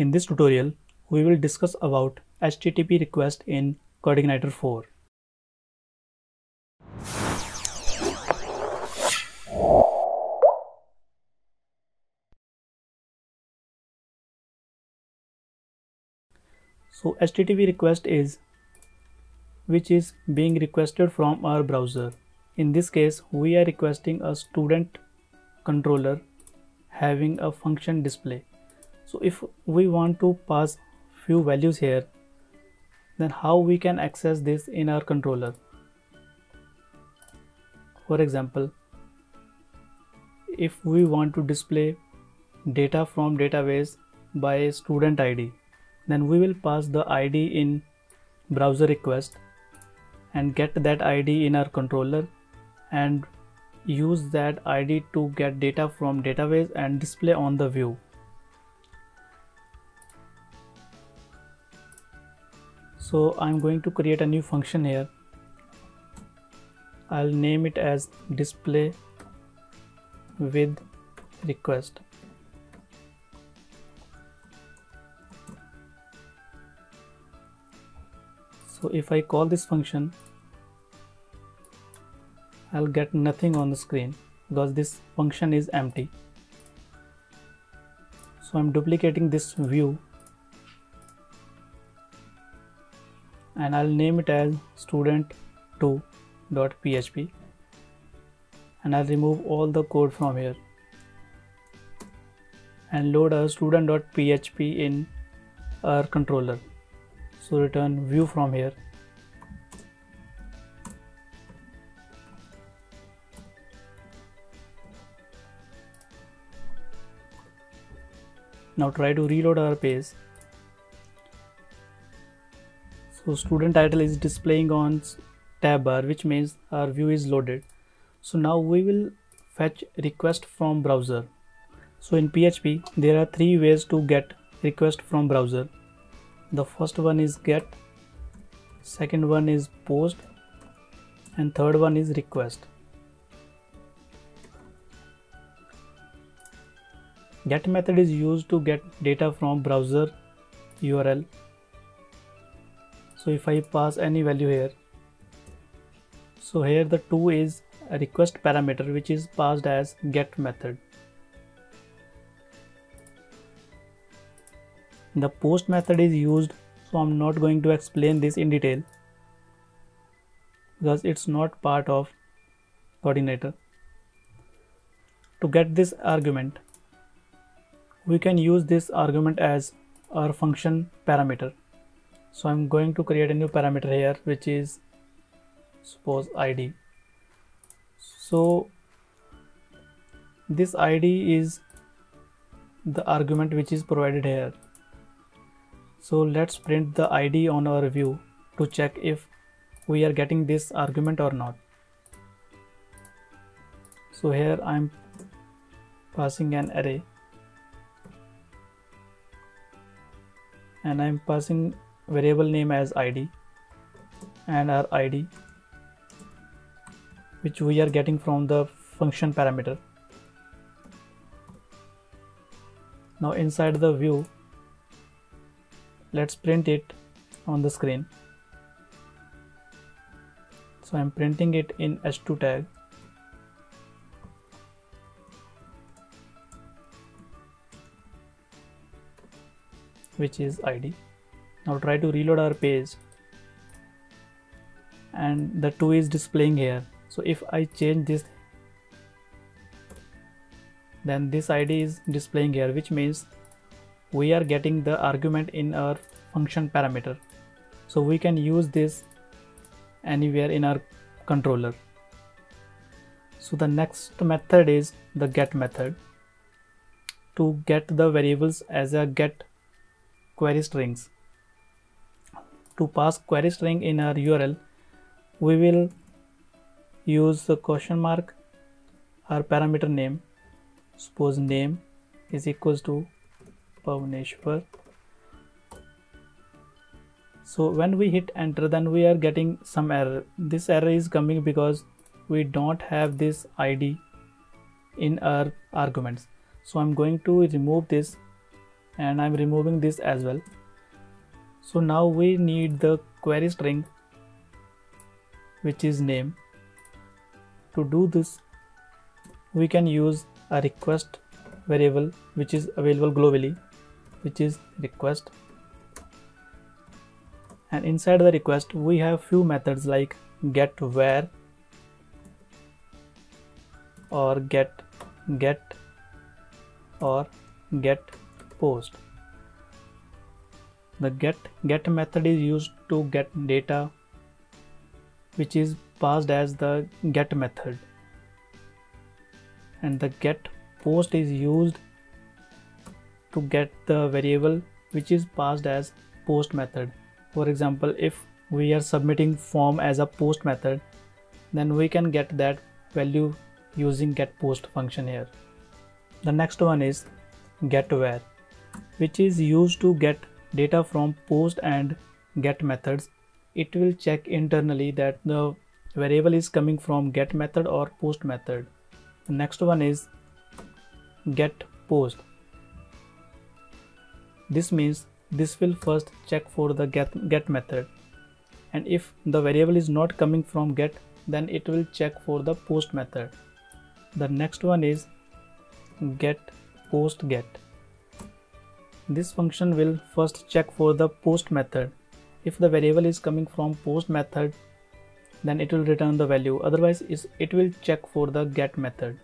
In this tutorial, we will discuss about HTTP request in CodeIgniter 4. So HTTP request is which is being requested from our browser. In this case, we are requesting a student controller having a function display so if we want to pass few values here then how we can access this in our controller? For example if we want to display data from database by student id then we will pass the id in browser request and get that id in our controller and use that id to get data from database and display on the view so I'm going to create a new function here. I'll name it as display with request. So if I call this function I'll get nothing on the screen because this function is empty. So I'm duplicating this view and I'll name it as student2.php and I'll remove all the code from here. And load a student.php in our controller. So return view from here. Now try to reload our page so student title is displaying on tab bar which means our view is loaded. So now we will fetch request from browser. So in php there are three ways to get request from browser. The first one is get second one is post and third one is request. Get method is used to get data from browser url so if I pass any value here so here the 2 is a request parameter which is passed as get method. The post method is used so I'm not going to explain this in detail because it's not part of CodeIgniter. To get this argument we can use this argument as our function parameter so I'm going to create a new parameter here which is suppose id so this id is the argument which is provided here. So let's print the id on our view to check if we are getting this argument or not. So here I'm passing an array. And I'm passing variable name as id and our id which we are getting from the function parameter. Now inside the view let's print it on the screen. So I'm printing it in h2 tag. Which is id now try to reload our page. And the 2 is displaying here. So if I change this then this id is displaying here which means we are getting the argument in our function parameter. So we can use this anywhere in our controller. So the next method is the get method. To get the variables as a get query strings to pass query string in our URL, we will use the question mark our parameter name. Suppose name is equals to Bhuvaneshwar. So when we hit enter then we are getting some error. This error is coming because we don't have this ID in our arguments. So I'm going to remove this and I'm removing this as well so now we need the query string which is name. To do this we can use a request variable which is available globally which is request. And inside the request we have few methods like get var or get get or get post the get get method is used to get data which is passed as the get method. And the get post is used to get the variable which is passed as post method. For example if we are submitting form as a post method then we can get that value using get post function here. The next one is get var which is used to get data from post and get methods it will check internally that the variable is coming from get method or post method. The next one is get post. This means this will first check for the get, get method. And if the variable is not coming from get then it will check for the post method. The next one is get post get this function will first check for the post method. If the variable is coming from post method then it will return the value. Otherwise it will check for the get method.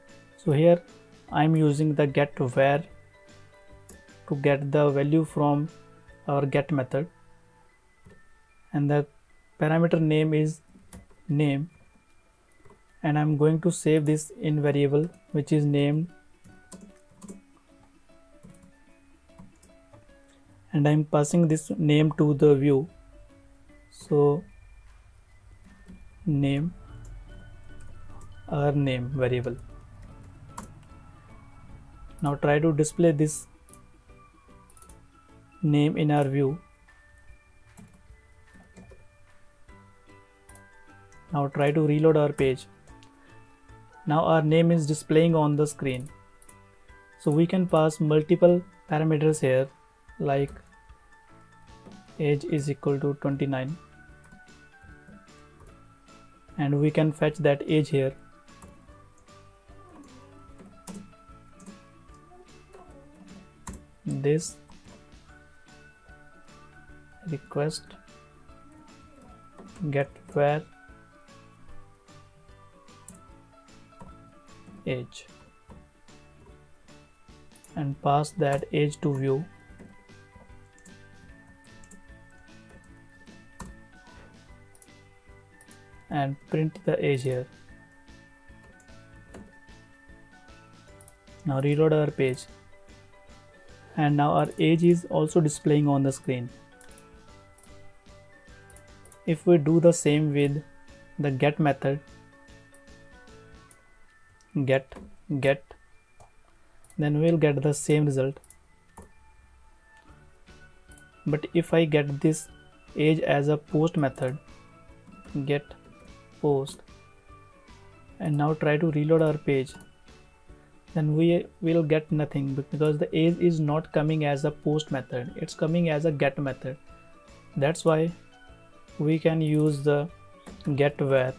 So here i'm using the get var to get the value from our get method. And the parameter name is name. And I'm going to save this in variable which is named and I'm passing this name to the view so name our name variable now try to display this name in our view. Now try to reload our page. Now our name is displaying on the screen. So we can pass multiple parameters here like age is equal to 29 and we can fetch that age here. This request get var age. And pass that age to view and print the age here now reload our page. And now our age is also displaying on the screen. If we do the same with the get method get get then we'll get the same result. But if I get this age as a post method get post. And now try to reload our page. Then we will get nothing because the age is not coming as a post method. It's coming as a get method. That's why we can use the get var.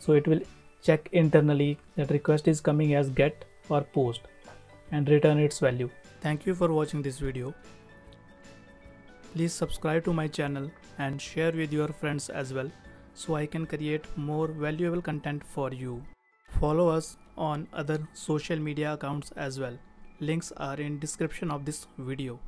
So it will check internally that request is coming as get or post and return its value. Thank you for watching this video. Please subscribe to my channel and share with your friends as well so i can create more valuable content for you. Follow us on other social media accounts as well. Links are in description of this video